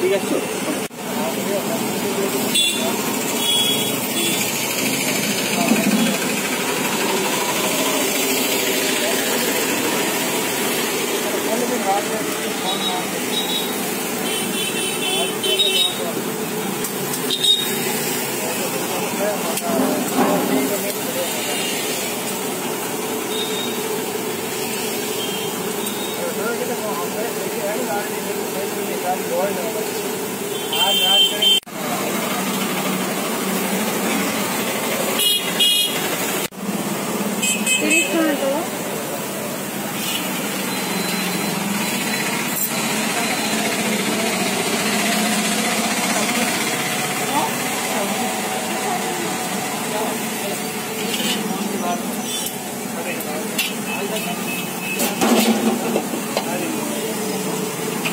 Gracias.